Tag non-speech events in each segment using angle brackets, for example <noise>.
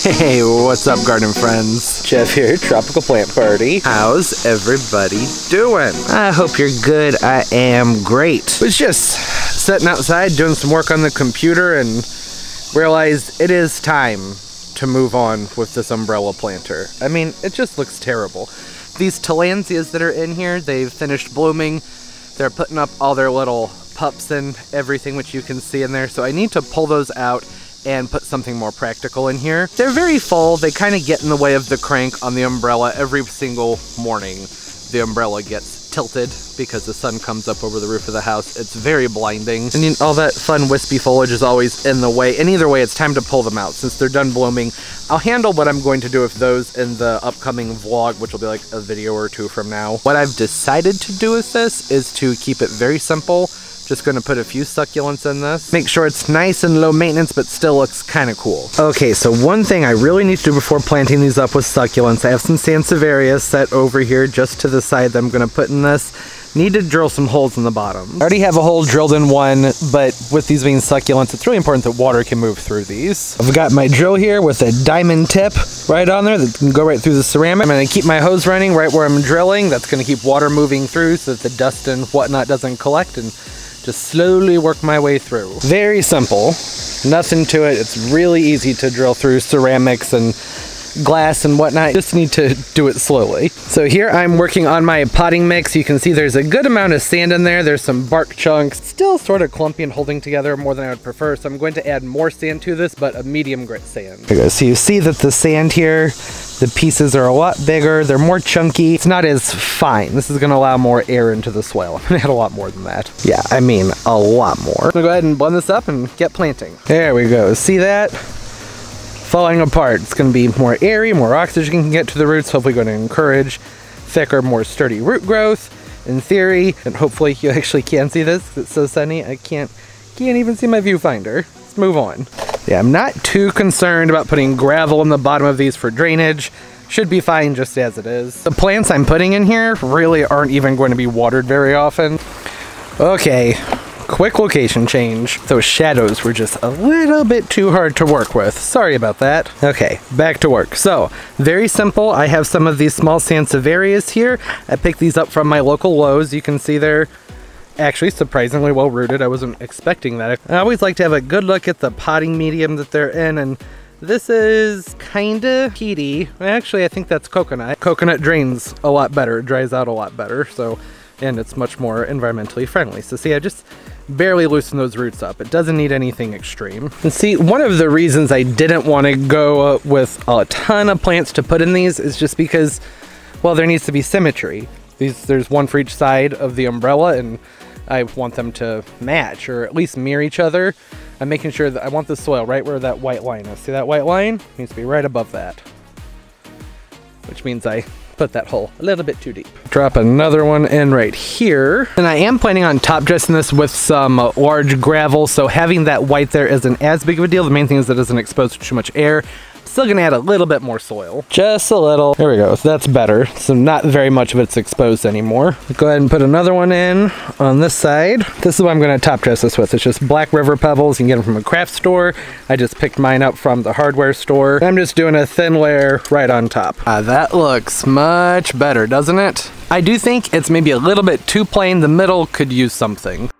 Hey, what's up, garden friends? Jeff here, Tropical Plant Party. How's everybody doing? I hope you're good. I am great. Was just sitting outside doing some work on the computer and realized it is time to move on with this umbrella planter. I mean, it just looks terrible. These tillandsias that are in here, they've finished blooming. They're putting up all their little pups and everything which you can see in there. So I need to pull those out and put something more practical in here. They're very full. They kind of get in the way of the crank on the umbrella every single morning. The umbrella gets tilted because the sun comes up over the roof of the house. It's very blinding. And all that fun wispy foliage is always in the way. And either way, it's time to pull them out. Since they're done blooming, I'll handle what I'm going to do with those in the upcoming vlog, which will be like a video or two from now. What I've decided to do with this is to keep it very simple just gonna put a few succulents in this. Make sure it's nice and low maintenance, but still looks kind of cool. Okay, so one thing I really need to do before planting these up with succulents, I have some Sansevieria set over here just to the side that I'm gonna put in this. Need to drill some holes in the bottom. I already have a hole drilled in one, but with these being succulents, it's really important that water can move through these. I've got my drill here with a diamond tip right on there that can go right through the ceramic. I'm gonna keep my hose running right where I'm drilling. That's gonna keep water moving through so that the dust and whatnot doesn't collect and just slowly work my way through. Very simple, nothing to it. It's really easy to drill through ceramics and glass and whatnot. Just need to do it slowly. So here I'm working on my potting mix. You can see there's a good amount of sand in there. There's some bark chunks, still sort of clumpy and holding together more than I would prefer. So I'm going to add more sand to this, but a medium grit sand. So you see that the sand here the pieces are a lot bigger, they're more chunky. It's not as fine. This is gonna allow more air into the soil. <laughs> I'm gonna add a lot more than that. Yeah, I mean, a lot more. I'm gonna go ahead and blend this up and get planting. There we go, see that? Falling apart. It's gonna be more airy, more oxygen can get to the roots, hopefully gonna encourage thicker, more sturdy root growth in theory, and hopefully you actually can see this. It's so sunny, I can't, can't even see my viewfinder. Let's move on. Yeah, I'm not too concerned about putting gravel in the bottom of these for drainage. Should be fine just as it is. The plants I'm putting in here really aren't even going to be watered very often. Okay, quick location change. Those shadows were just a little bit too hard to work with. Sorry about that. Okay, back to work. So, very simple. I have some of these small Sansevierias here. I picked these up from my local Lowe's. You can see they're actually surprisingly well rooted. I wasn't expecting that. I always like to have a good look at the potting medium that they're in and this is kinda peaty. Actually, I think that's coconut. Coconut drains a lot better, it dries out a lot better, so, and it's much more environmentally friendly. So see, I just barely loosen those roots up. It doesn't need anything extreme. And see, one of the reasons I didn't want to go with a ton of plants to put in these is just because, well, there needs to be symmetry. These, there's one for each side of the umbrella and I want them to match or at least mirror each other. I'm making sure that I want the soil right where that white line is. See that white line? needs to be right above that. Which means I put that hole a little bit too deep. Drop another one in right here. And I am planning on top dressing this with some large gravel, so having that white there isn't as big of a deal. The main thing is that it doesn't expose too much air. Still gonna add a little bit more soil. Just a little. There we go. So that's better. So not very much of it's exposed anymore. Go ahead and put another one in on this side. This is what I'm gonna top dress this with. It's just Black River Pebbles. You can get them from a craft store. I just picked mine up from the hardware store. I'm just doing a thin layer right on top. Ah, that looks much better, doesn't it? I do think it's maybe a little bit too plain. The middle could use something.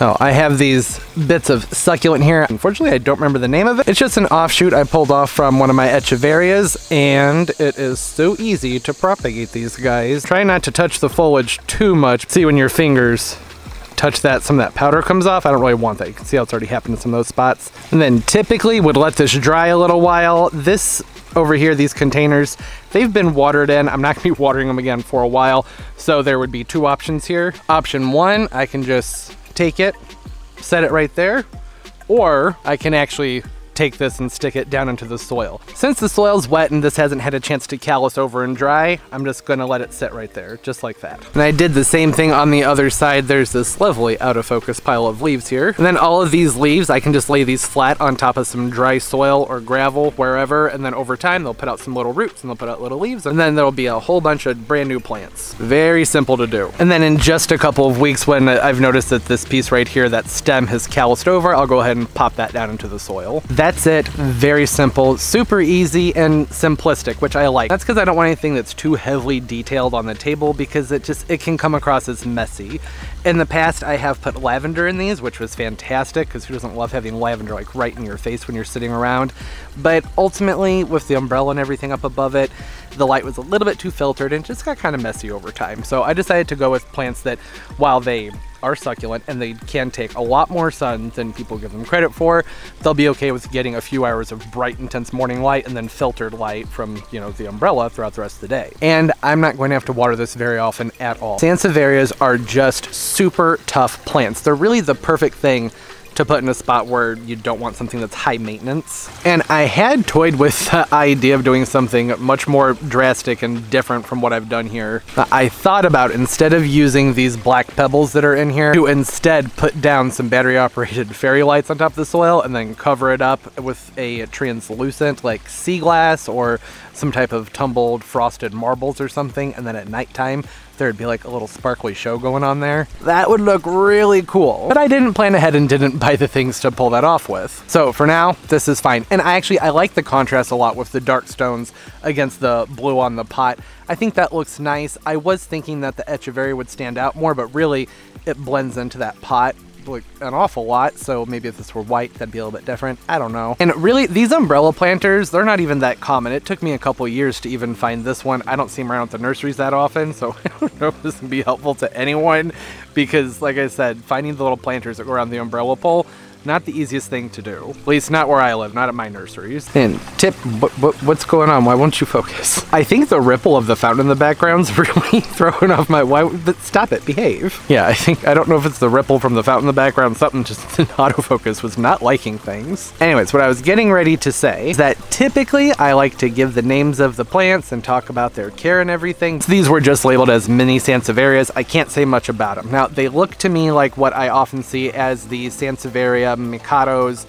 Oh, I have these bits of succulent here. Unfortunately, I don't remember the name of it. It's just an offshoot I pulled off from one of my echeverias, and it is so easy to propagate these guys. Try not to touch the foliage too much. See when your fingers touch that, some of that powder comes off. I don't really want that. You can see how it's already happened in some of those spots. And then typically would let this dry a little while. This over here, these containers, they've been watered in. I'm not gonna be <laughs> watering them again for a while. So there would be two options here. Option one, I can just take it, set it right there, or I can actually take this and stick it down into the soil. Since the soil's wet and this hasn't had a chance to callus over and dry, I'm just gonna let it sit right there, just like that. And I did the same thing on the other side. There's this lovely out of focus pile of leaves here. And then all of these leaves, I can just lay these flat on top of some dry soil or gravel, wherever, and then over time they'll put out some little roots and they'll put out little leaves, and then there'll be a whole bunch of brand new plants. Very simple to do. And then in just a couple of weeks when I've noticed that this piece right here, that stem has calloused over, I'll go ahead and pop that down into the soil. That's it, very simple, super easy and simplistic, which I like. That's because I don't want anything that's too heavily detailed on the table because it just, it can come across as messy. In the past, I have put lavender in these, which was fantastic because who doesn't love having lavender like right in your face when you're sitting around? But ultimately, with the umbrella and everything up above it, the light was a little bit too filtered and just got kind of messy over time. So I decided to go with plants that, while they are succulent and they can take a lot more sun than people give them credit for. They'll be okay with getting a few hours of bright, intense morning light and then filtered light from, you know, the umbrella throughout the rest of the day. And I'm not going to have to water this very often at all. Sansevierias are just super tough plants. They're really the perfect thing to put in a spot where you don't want something that's high maintenance. And I had toyed with the idea of doing something much more drastic and different from what I've done here. I thought about instead of using these black pebbles that are in here to instead put down some battery operated <laughs> fairy lights on top of the soil and then cover it up with a translucent like sea glass or some type of tumbled frosted marbles or something and then at nighttime there'd be like a little sparkly show going on there. That would look really cool. But I didn't plan ahead and didn't buy the things to pull that off with. So for now, this is fine. And I actually, I like the contrast a lot with the dark stones against the blue on the pot. I think that looks nice. I was thinking that the Echeveria would stand out more, but really it blends into that pot like an awful lot, so maybe if this were white, that'd be a little bit different. I don't know. And really, these umbrella planters, they're not even that common. It took me a couple years to even find this one. I don't see them around the nurseries that often, so <laughs> I don't know if this would be helpful to anyone because, like I said, finding the little planters that go around the umbrella pole, not the easiest thing to do. At least not where I live, not at my nurseries. And Tip, what, what, what's going on? Why won't you focus? <laughs> I think the ripple of the fountain in the background's <laughs> really throwing off my, why, stop it, behave. Yeah, I think, I don't know if it's the ripple from the fountain in the background, something just <laughs> in autofocus was not liking things. Anyways, what I was getting ready to say is that typically I like to give the names of the plants and talk about their care and everything. So these were just labeled as mini Sansevierias. I can't say much about them. Now, they look to me like what I often see as the Sansevieria Mikados,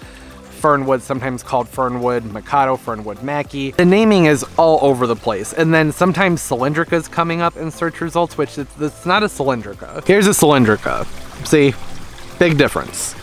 Fernwood, sometimes called Fernwood Mikado, Fernwood Mackie. The naming is all over the place. And then sometimes Cylindrica is coming up in search results, which it's, it's not a Cylindrica. Here's a Cylindrica. See, big difference.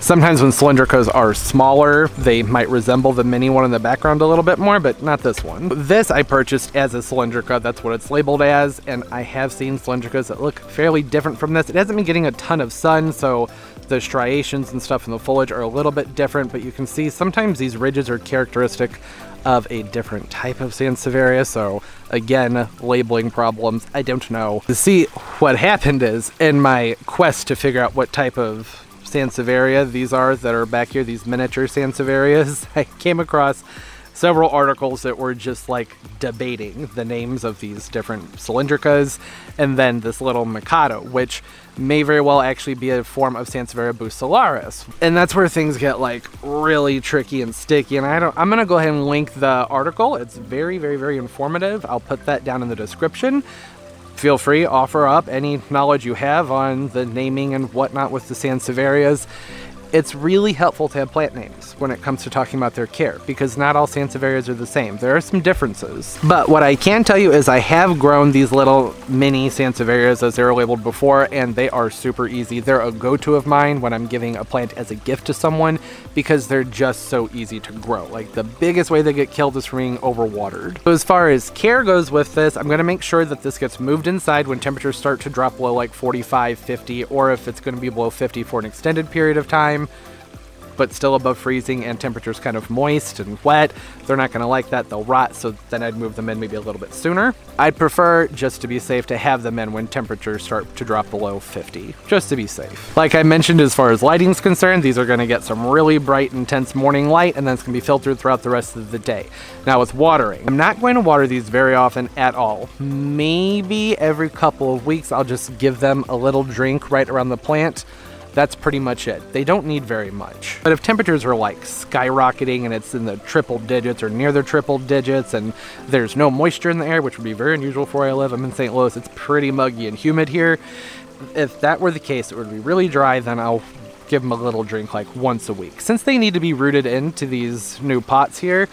Sometimes when cylindricas are smaller, they might resemble the mini one in the background a little bit more, but not this one. This I purchased as a cylindrica, that's what it's labeled as, and I have seen cylindricas that look fairly different from this. It hasn't been getting a ton of sun, so the striations and stuff in the foliage are a little bit different, but you can see sometimes these ridges are characteristic of a different type of Sansevieria, so again, labeling problems, I don't know. To see what happened is, in my quest to figure out what type of Sansevieria these are that are back here, these miniature Sansevierias, <laughs> I came across several articles that were just like debating the names of these different cylindricas and then this little Mikado, which may very well actually be a form of Sansevieria bacularis. And that's where things get like really tricky and sticky. And I don't, I'm gonna go ahead and link the article. It's very, very, very informative. I'll put that down in the description. Feel free, offer up any knowledge you have on the naming and whatnot with the Sansevierias it's really helpful to have plant names when it comes to talking about their care because not all Sansevierias are the same. There are some differences. But what I can tell you is I have grown these little mini Sansevierias as they were labeled before and they are super easy. They're a go-to of mine when I'm giving a plant as a gift to someone because they're just so easy to grow. Like the biggest way they get killed is from being overwatered. So as far as care goes with this, I'm gonna make sure that this gets moved inside when temperatures start to drop below like 45, 50, or if it's gonna be below 50 for an extended period of time, but still above freezing and temperatures kind of moist and wet. They're not gonna like that, they'll rot, so then I'd move them in maybe a little bit sooner. I'd prefer, just to be safe, to have them in when temperatures start to drop below 50, just to be safe. Like I mentioned, as far as lighting's concerned, these are gonna get some really bright, intense morning light, and then it's gonna be filtered throughout the rest of the day. Now with watering, I'm not going to water these very often at all. Maybe every couple of weeks, I'll just give them a little drink right around the plant That's pretty much it. They don't need very much. But if temperatures are like skyrocketing and it's in the triple digits or near the triple digits and there's no moisture in the air, which would be very unusual for where I live, I'm in St. Louis, it's pretty muggy and humid here. If that were the case, it would be really dry, then I'll give them a little drink like once a week. Since they need to be rooted into these new pots here,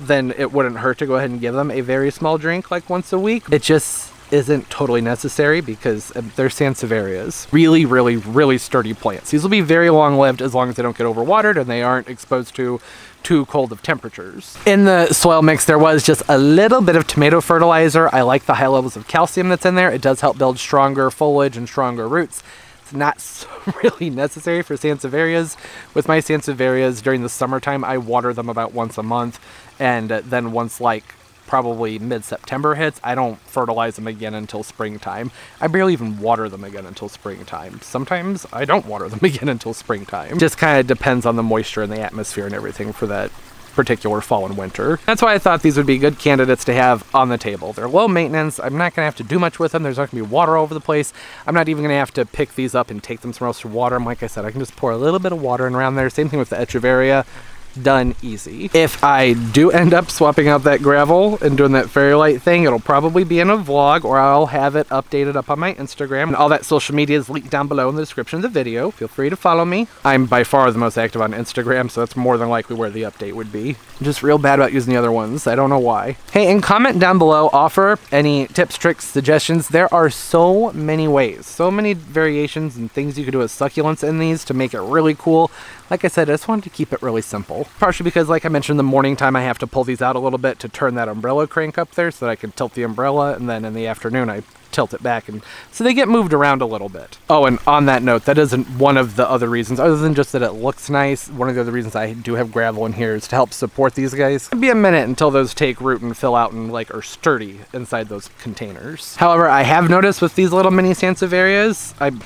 then it wouldn't hurt to go ahead and give them a very small drink like once a week. It just isn't totally necessary because um, they're Sansevierias. Really, really, really sturdy plants. These will be very long lived as long as they don't get overwatered and they aren't exposed to too cold of temperatures. In the soil mix, there was just a little bit of tomato fertilizer. I like the high levels of calcium that's in there. It does help build stronger foliage and stronger roots. It's not <laughs> so really necessary for Sansevierias. With my Sansevierias during the summertime, I water them about once a month. And then once like probably mid-September hits, I don't fertilize them again until springtime. I barely even water them again until springtime. Sometimes I don't water them <laughs> again until springtime. Just kind of depends on the moisture and the atmosphere and everything for that particular fall and winter. That's why I thought these would be good candidates to have on the table. They're low maintenance. I'm not gonna have to do much with them. There's not gonna be water all over the place. I'm not even gonna have to pick these up and take them somewhere else to water them. Like I said, I can just pour a little bit of water in around there. Same thing with the Echeveria done easy. If I do end up swapping out that gravel and doing that fairy light thing, it'll probably be in a vlog or I'll have it updated up on my Instagram. And all that social media is linked down below in the description of the video. Feel free to follow me. I'm by far the most active on Instagram, so that's more than likely where the update would be. I'm just real bad about using the other ones. I don't know why. Hey, and comment down below, offer any tips, tricks, suggestions. There are so many ways, so many variations and things you could do with succulents in these to make it really cool. Like I said, I just wanted to keep it really simple. Partially because, like I mentioned, the morning time I have to pull these out a little bit to turn that umbrella crank up there so that I can tilt the umbrella, and then in the afternoon I tilt it back and so they get moved around a little bit. Oh, and on that note, that isn't one of the other reasons, other than just that it looks nice. One of the other reasons I do have gravel in here is to help support these guys. It'll be a minute until those take root and fill out and like are sturdy inside those containers. However, I have noticed with these little mini Sansevierias, I'm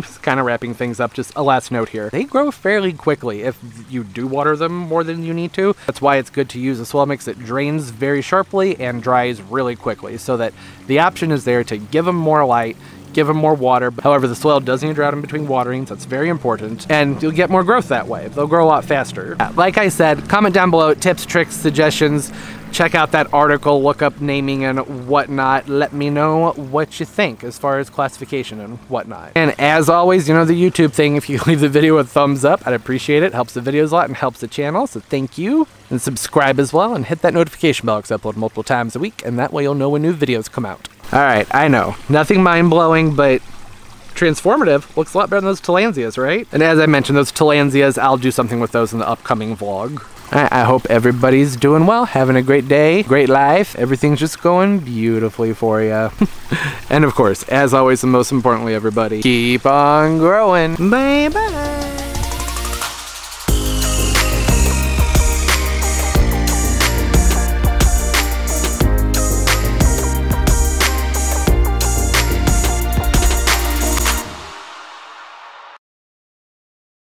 just <laughs> kind of wrapping things up, just a last note here. They grow fairly quickly if you do water them more than you need to. That's why it's good to use a soil mix that drains very sharply and dries really quickly so that the option is there to give them more light, give them more water. However, the soil does need drought in between waterings. That's very important. And you'll get more growth that way. They'll grow a lot faster. Like I said, comment down below tips, tricks, suggestions. Check out that article, look up naming and whatnot. Let me know what you think as far as classification and whatnot. And as always, you know the YouTube thing, if you <laughs> leave the video a thumbs up, I'd appreciate it. Helps the videos a lot and helps the channel, so thank you. And subscribe as well and hit that notification bell because I upload multiple times a week and that way you'll know when new videos come out. All right, I know, nothing mind-blowing, but transformative. Looks a lot better than those Tillandsias, right? And as I mentioned, those Tillandsias, I'll do something with those in the upcoming vlog. I hope everybody's doing well, having a great day, great life. Everything's just going beautifully for you. <laughs> and of course, as always, and most importantly, everybody, keep on growing. Bye bye.